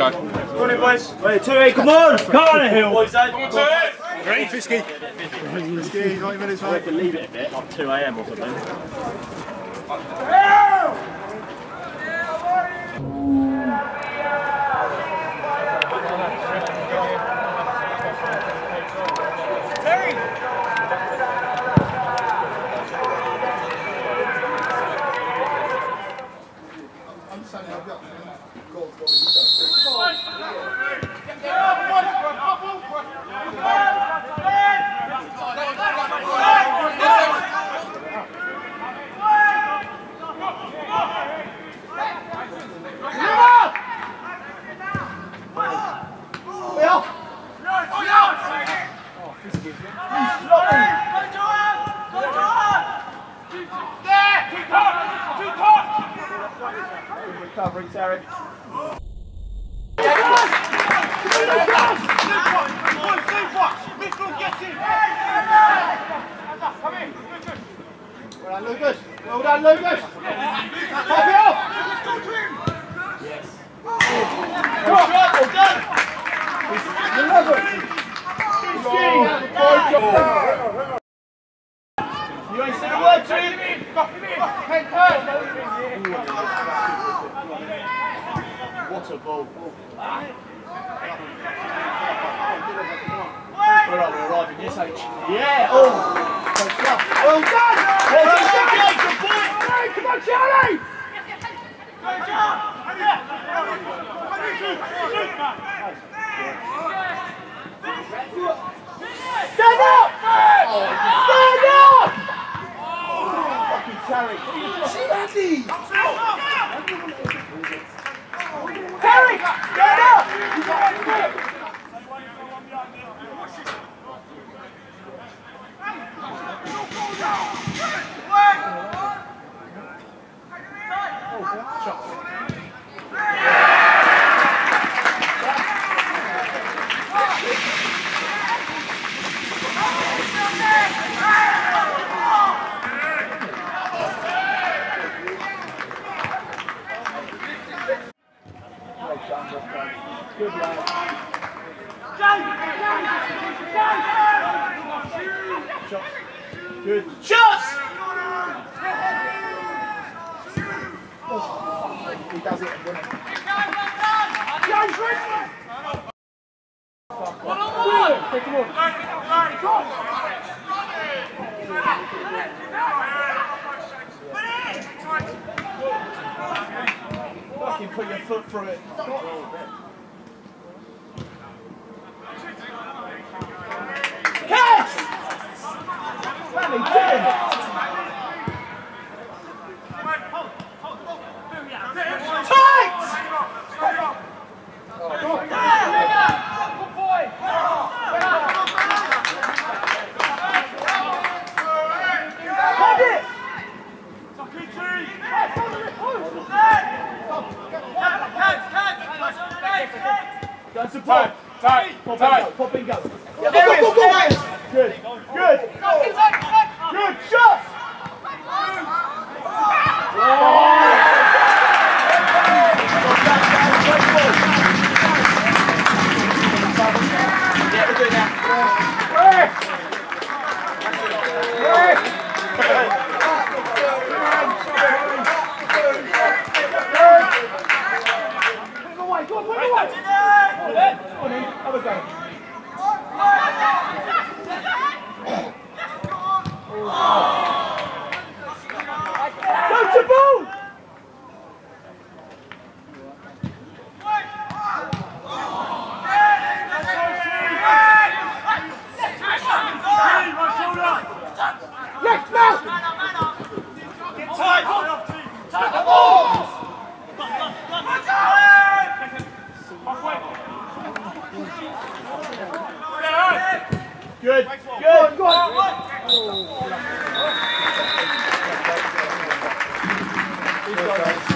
Go. Come on in, boys. Wait, two, eight, come on! Come on, Hill! Boys, come on, two, eight! Ready, Fisky? Fisky, 90 minutes, We have to leave it a bit, like 2 a.m. or something. Terry. Well done, Lucas. Well done, Lucas. Pop it off. Yes. Well done, well done. You ain't said a word to him! What a ball. Where are we arriving? Yes, H. Yeah! Oh! Well done. Well done, Charlie! Good boy! Come on, Charlie. Stand up. Stand up. Fucking. Terry, stand up. Good lad. Good. Shots! He does it. Take him on. Fucking put your foot through it. That's the time. Time. Time. Pop and go. There go, go, go, go, go. Good. Good. Good shot. Good now. Go on, go on, go on. Good. Good. Good. Good. Oh. Good. Good. Good. Good. Good.